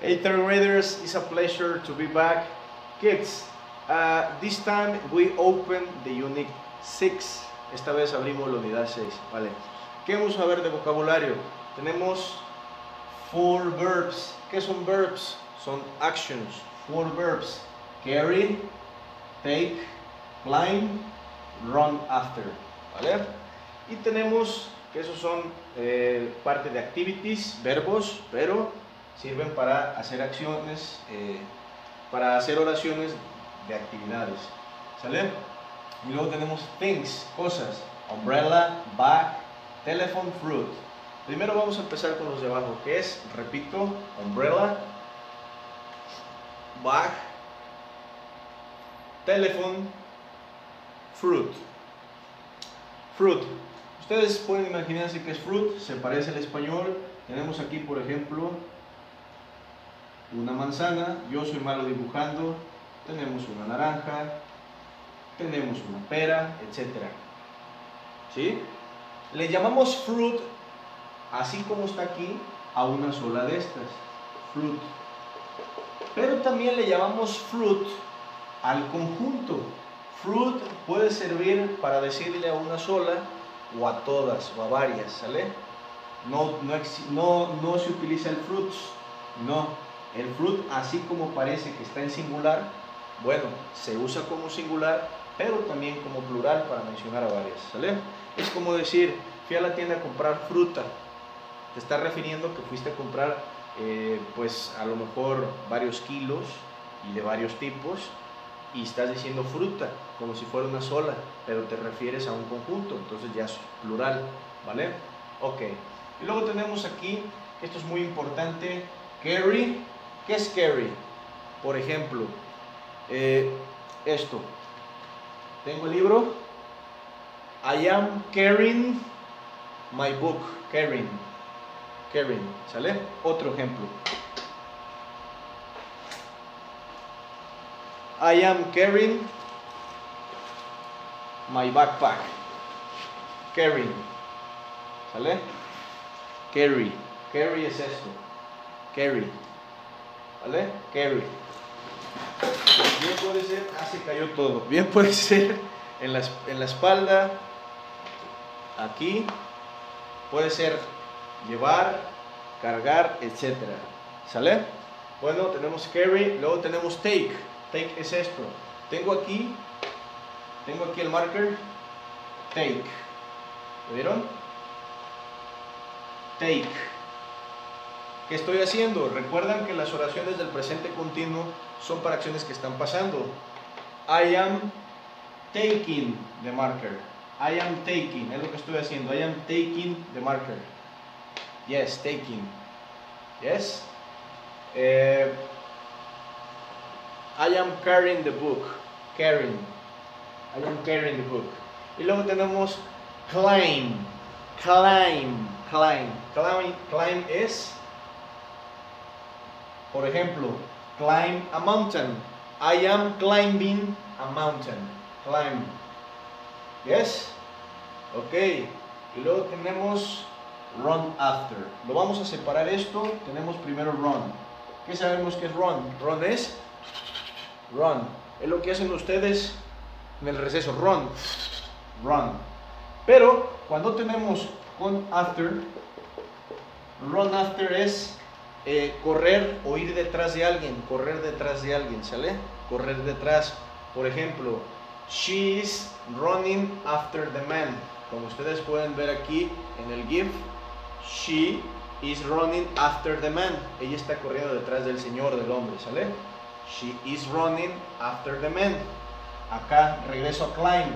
Hey third graders, it's a pleasure to be back. Kids, uh, this time we open the unit 6. Esta vez abrimos la unidad 6, ¿vale? ¿Qué vamos a ver de vocabulario? Tenemos four verbs. ¿Qué son verbs? Son actions. Four verbs. Carry, take, climb, run after, ¿vale? Y tenemos que esos son eh, parte de activities, verbos, pero sirven para hacer acciones, eh, para hacer oraciones de actividades. ¿Sale? Y luego tenemos things, cosas. Umbrella, bag, telephone, fruit. Primero vamos a empezar con los de abajo, que es, repito, umbrella, bag, telephone, fruit. Fruit. Ustedes pueden imaginarse que es fruit, se parece al español. Tenemos aquí, por ejemplo, una manzana. Yo soy malo dibujando. Tenemos una naranja. Tenemos una pera, etc. ¿Sí? Le llamamos fruit, así como está aquí, a una sola de estas. Fruit. Pero también le llamamos fruit al conjunto. Fruit puede servir para decirle a una sola o a todas o a varias, ¿sale? No, no, no, no se utiliza el fruits, no. El fruit, así como parece que está en singular, bueno, se usa como singular, pero también como plural para mencionar a varias, ¿sale? Es como decir, fui a la tienda a comprar fruta. Te está refiriendo que fuiste a comprar, eh, pues a lo mejor varios kilos y de varios tipos, y estás diciendo fruta, como si fuera una sola, pero te refieres a un conjunto, entonces ya es plural, ¿vale? Ok. Y luego tenemos aquí, esto es muy importante, carry. ¿Qué es carry? Por ejemplo, eh, esto. Tengo el libro. I am carrying my book. Carrying. Carrying. ¿Sale? Otro ejemplo. I am carrying my backpack. Carrying. ¿Sale? Carry. Carry es esto. Carry. ¿Vale? Carry. Bien puede ser, ah, cayó todo. Bien puede ser en la, en la espalda, aquí. Puede ser llevar, cargar, etc. ¿Sale? Bueno, tenemos carry, luego tenemos take. Take es esto. Tengo aquí, tengo aquí el marker, take. ¿Lo vieron? Take. ¿Qué estoy haciendo? Recuerdan que las oraciones del presente continuo son para acciones que están pasando. I am taking the marker. I am taking, es lo que estoy haciendo. I am taking the marker. Yes, taking. Yes. Eh, I am carrying the book. Carrying. I am carrying the book. Y luego tenemos climb. Climb. Climb. Climb, climb es, por ejemplo, climb a mountain. I am climbing a mountain. Climb. Yes? Ok. Y luego tenemos run after. Lo vamos a separar esto. Tenemos primero run. ¿Qué sabemos que es run? Run es run. Es lo que hacen ustedes en el receso. Run. Run. Pero cuando tenemos con after, run after es eh, correr o ir detrás de alguien, correr detrás de alguien, ¿sale? Correr detrás. Por ejemplo, she is running after the man. Como ustedes pueden ver aquí en el GIF, she is running after the man. Ella está corriendo detrás del señor, del hombre, ¿sale? She is running after the man. Acá regreso a climb.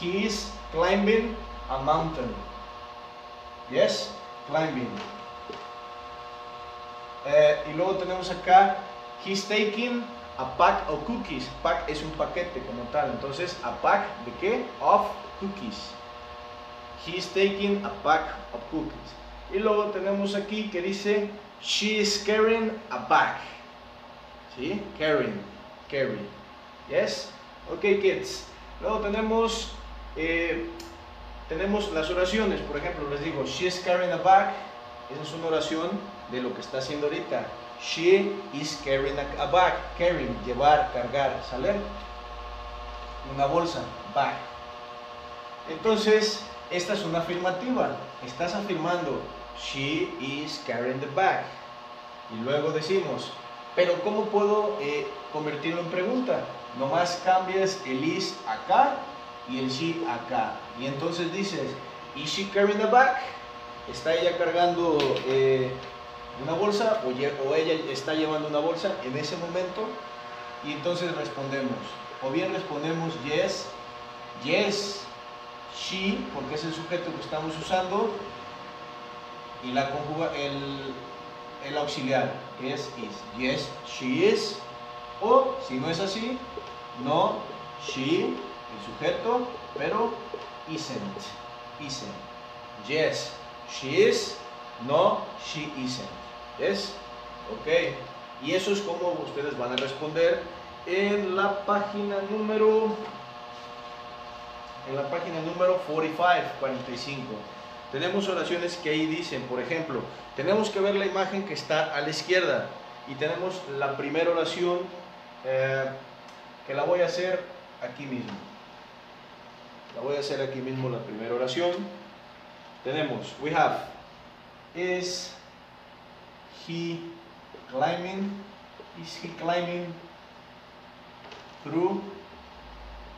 He is climbing a mountain. Yes, climbing. Eh, y luego tenemos acá, he's taking a pack of cookies. Pack es un paquete como tal. Entonces, a pack de qué? Of cookies. He's taking a pack of cookies. Y luego tenemos aquí que dice, she is carrying a bag. ¿Sí? Carrying. Carry. Yes? Ok, kids. Luego tenemos, eh, tenemos las oraciones. Por ejemplo, les digo, she is carrying a bag. Esa es una oración de lo que está haciendo ahorita. She is carrying a, bag. Carrying, llevar, cargar, ¿sale? Una bolsa, bag. Entonces, esta es una afirmativa. Estás afirmando, she is carrying the bag. Y luego decimos, pero ¿cómo puedo eh, convertirlo en pregunta? Nomás cambias el is acá y el she acá. Y entonces dices, is she carrying the bag? ¿Está ella cargando eh, una bolsa o, ella está llevando una bolsa en ese momento? Y entonces respondemos, o bien respondemos yes, yes, she, porque es el sujeto que estamos usando, y la conjuga, el, el auxiliar, que es is. Yes, she is. O si no es así, no, she, el sujeto, pero isn't. Isn't. Yes, she is. No, she isn't. Yes? Ok. Y eso es como ustedes van a responder en la página número en la página número 45, 45. Tenemos oraciones que ahí dicen, por ejemplo, tenemos que ver la imagen que está a la izquierda y tenemos la primera oración eh, que la voy a hacer aquí mismo. La voy a hacer aquí mismo la primera oración. Tenemos, we have, is he climbing, is he climbing through,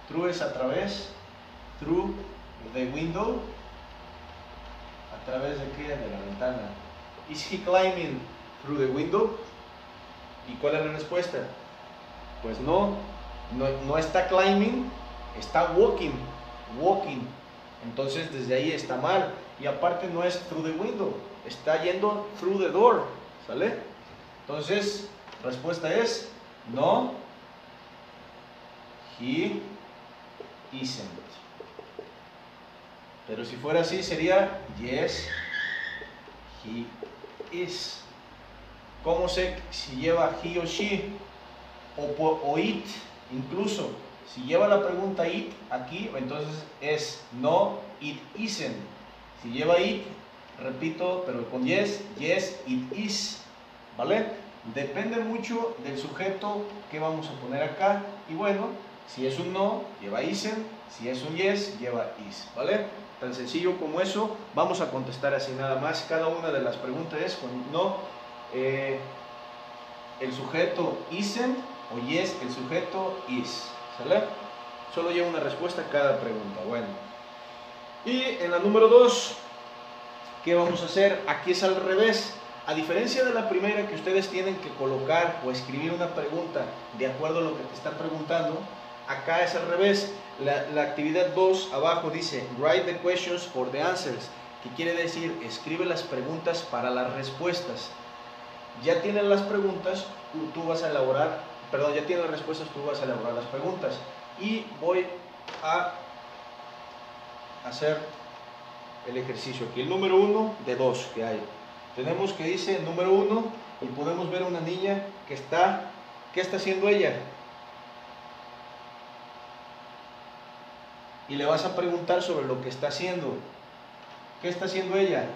through es a través, through the window, a través de qué? De la ventana. Is he climbing through the window? ¿Y cuál es la respuesta? Pues no, no, está climbing, está walking, walking. Entonces desde ahí está mal. Y aparte no es through the window, está yendo through the door. ¿Sale? Entonces, respuesta es no, he isn't. Pero si fuera así sería yes, he is. ¿Cómo sé si lleva he o she? O, o it, incluso. Si lleva la pregunta it aquí, entonces es no, it isn't. Si lleva it, repito, pero con yes, yes, it is. ¿Vale? Depende mucho del sujeto que vamos a poner acá. Y bueno, si es un no, lleva isn't. Si es un yes, lleva is. ¿Vale? Tan sencillo como eso, vamos a contestar así nada más. Cada una de las preguntas es con no, eh, el sujeto isn't o yes, el sujeto is. ¿Sale? Solo lleva una respuesta a cada pregunta. Bueno. Y en la número 2, ¿qué vamos a hacer? Aquí es al revés. A diferencia de la primera que ustedes tienen que colocar o escribir una pregunta de acuerdo a lo que te están preguntando, acá es al revés. La, actividad 2 abajo dice Write the questions for the answers, que quiere decir escribe las preguntas para las respuestas. Ya tienen las preguntas, tú vas a elaborar, perdón, ya tienen las respuestas, tú vas a elaborar las preguntas. Y voy a hacer el ejercicio aquí. El número 1 de 2 que hay. Tenemos que dice número 1 y podemos ver una niña que está, ¿qué está haciendo ella? y le vas a preguntar sobre lo que está haciendo. ¿Qué está haciendo ella?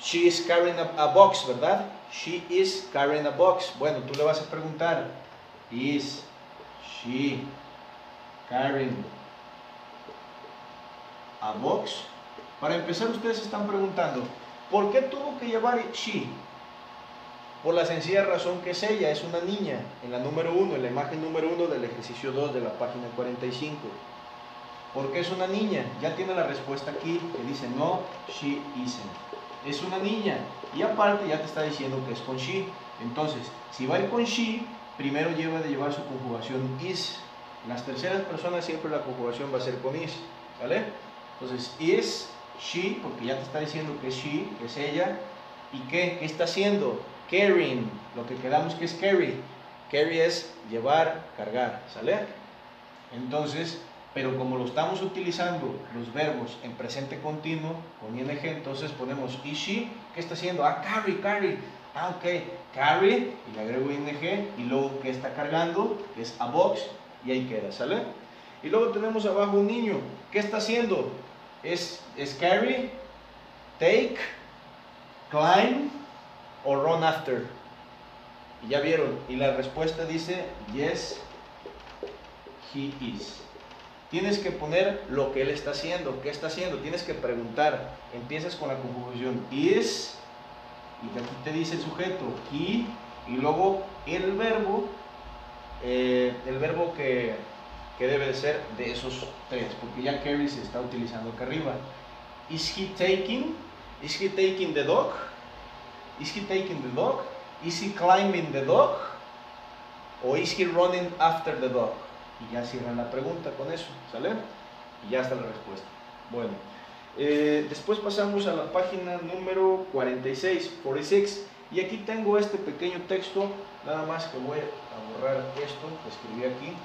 She is carrying a, box, ¿verdad? She is carrying a box. Bueno, tú le vas a preguntar, is she carrying a box? Para empezar, ustedes están preguntando, ¿por qué tuvo que llevar she? Por la sencilla razón que es ella, es una niña, en la número 1, en la imagen número 1 del ejercicio 2 de la página 45 porque es una niña. Ya tiene la respuesta aquí que dice no, she isn't. Es una niña. Y aparte ya te está diciendo que es con she. Entonces, si va a ir con she, primero lleva de llevar su conjugación is. las terceras personas siempre la conjugación va a ser con is. ¿Vale? Entonces, is, she, porque ya te está diciendo que es she, que es ella. ¿Y qué? ¿Qué está haciendo? Carrying. Lo que quedamos que es carry. Carry es llevar, cargar. ¿Sale? Entonces, pero como lo estamos utilizando los verbos en presente continuo con ing, entonces ponemos is she, ¿qué está haciendo? Ah, carry, carry. Ah, ok, carry, y le agrego ing, y luego que está cargando, es a box, y ahí queda, ¿sale? Y luego tenemos abajo un niño, ¿qué está haciendo? Es, carry, take, climb o run after. Y ya vieron, y la respuesta dice, yes, he is. Tienes que poner lo que él está haciendo. ¿Qué está haciendo? Tienes que preguntar. Empiezas con la conjugación is, y aquí te dice el sujeto, he, y luego el verbo, eh, el verbo que, que debe de ser de esos tres, porque ya Kerry se está utilizando acá arriba. Is he taking? Is he taking the dog? Is he taking the dog? Is he climbing the dog? O is he running after the dog? Y ya cierran la pregunta con eso, ¿sale? Y ya está la respuesta. Bueno, eh, después pasamos a la página número 46, 46. Y aquí tengo este pequeño texto, nada más que voy a borrar esto que escribí aquí.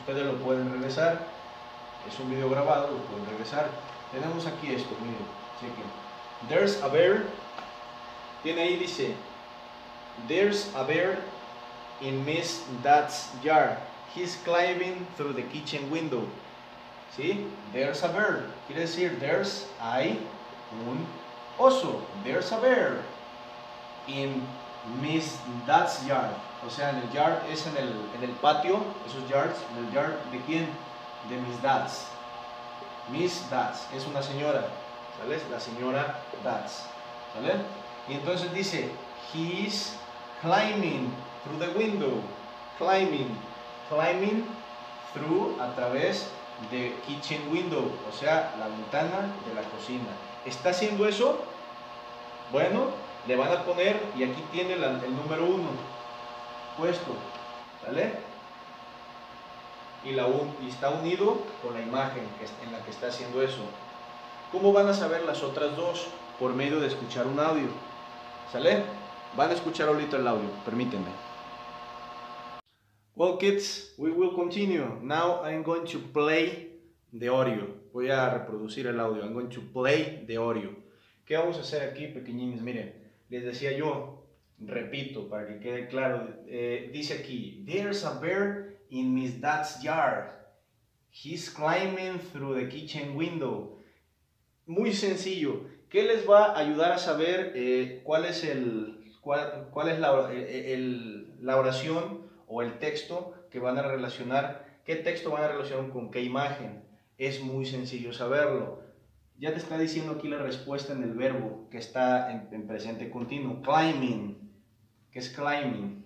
Ustedes lo pueden regresar, es un video grabado, lo pueden regresar. Tenemos aquí esto, miren, chequen. There's a bear, tiene ahí, dice, There's a bear in Miss Dad's yard. He's climbing through the kitchen window. ¿Sí? There's a bear. Quiere decir, there's, hay un oso. There's a bear in Miss Dad's yard. O sea, en el yard es en el, en el patio, esos yards, en el yard de quién? De Miss Dad's. Miss Dad's es una señora, ¿sale? La señora Dad's, ¿sale? Y entonces dice, he's climbing through the window. Climbing, climbing through a través de kitchen window, o sea, la ventana de la cocina. ¿Está haciendo eso? Bueno, le van a poner, y aquí tiene el número uno puesto, ¿vale? Y, la y está unido con la imagen en la que está haciendo eso. ¿Cómo van a saber las otras dos? Por medio de escuchar un audio, ¿sale? Van a escuchar ahorita el audio, permítanme. Well kids, we will continue. Now I'm going to play the audio. Voy a reproducir el audio. I'm going to play the audio. ¿Qué vamos a hacer aquí, pequeñines? Miren, les decía yo, repito para que quede claro, eh, dice aquí, There's a bear in Miss Dad's yard. He's climbing through the kitchen window. Muy sencillo. ¿Qué les va a ayudar a saber eh, cuál es, el, cuál, cuál es la, eh, el, la oración o el texto que van a relacionar, qué texto van a relacionar con qué imagen. Es muy sencillo saberlo. Ya te está diciendo aquí la respuesta en el verbo que está en, presente continuo. Climbing. ¿Qué es climbing?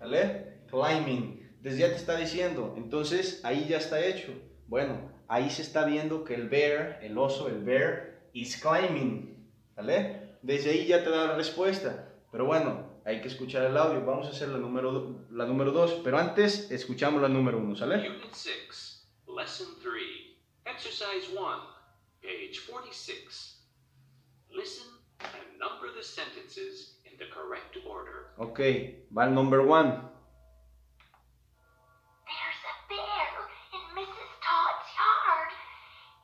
¿Vale? Climbing. Desde ya te está diciendo. Entonces ahí ya está hecho. Bueno, ahí se está viendo que el bear, el oso, el bear, is climbing. ¿Vale? Desde ahí ya te da la respuesta. Pero bueno, hay que escuchar el audio. Vamos a hacer la número, la número 2, pero antes escuchamos la número 1, ¿sale? Unit 6, Lesson 3, Exercise 1, page 46. Listen and number the sentences the correct order. Ok, va el number 1. There's a bear in Mrs. Todd's yard.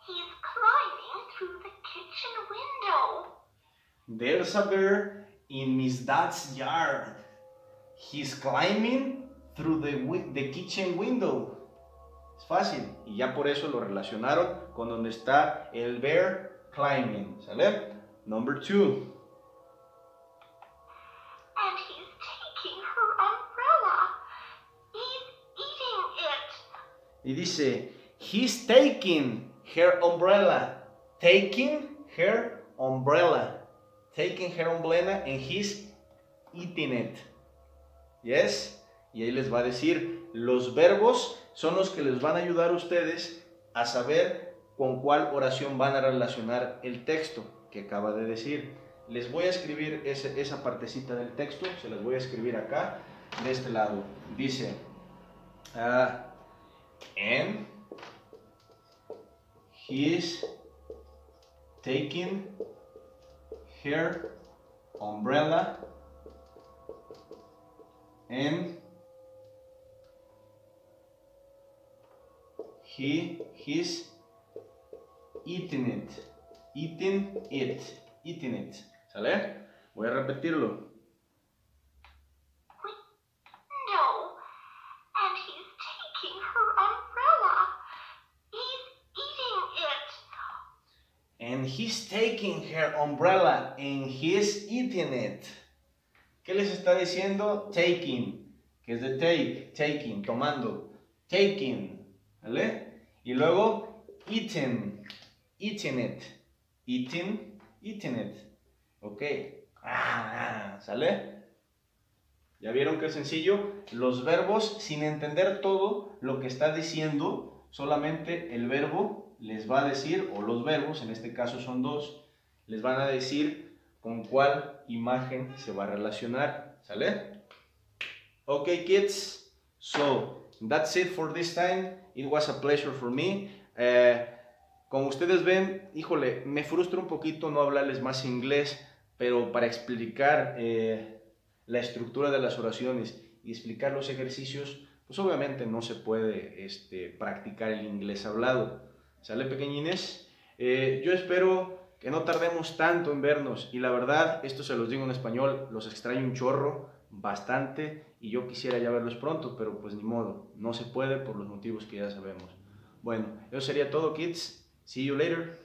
He's climbing through the kitchen window. There's a bear in Miss Dad's yard. He's climbing through the, the kitchen window. Es fácil. Y ya por eso lo relacionaron con donde está el bear climbing. ¿Sale? Number two. Y dice, he's taking her umbrella. Taking her umbrella. taking her umbrella and he's eating it. Yes? Y ahí les va a decir, los verbos son los que les van a ayudar a ustedes a saber con cuál oración van a relacionar el texto que acaba de decir. Les voy a escribir esa partecita del texto, se las voy a escribir acá, de este lado. Dice, uh, and he's taking her umbrella and he he's eating it eating it eating it ¿sale? voy a repetirlo taking her umbrella and he's eating it. ¿Qué les está diciendo? Taking, que es de take, taking, tomando. Taking, ¿vale? Y luego eating, eating it. Eating, eating it. Ok. Ah, ¿sale? ¿Ya vieron qué sencillo? Los verbos, sin entender todo lo que está diciendo, solamente el verbo les va a decir, o los verbos, en este caso son dos, les van a decir con cuál imagen se va a relacionar. ¿Sale? Ok, kids. So, that's it for this time. It was a pleasure for me. Eh, como ustedes ven, híjole, me frustra un poquito no hablarles más inglés, pero para explicar eh, la estructura de las oraciones y explicar los ejercicios, pues obviamente no se puede este, practicar el inglés hablado. ¿Sale, pequeñines? Eh, yo espero que no tardemos tanto en vernos y la verdad, esto se los digo en español, los extraño un chorro, bastante, y yo quisiera ya verlos pronto, pero pues ni modo, no se puede por los motivos que ya sabemos. Bueno, eso sería todo, kids. See you later.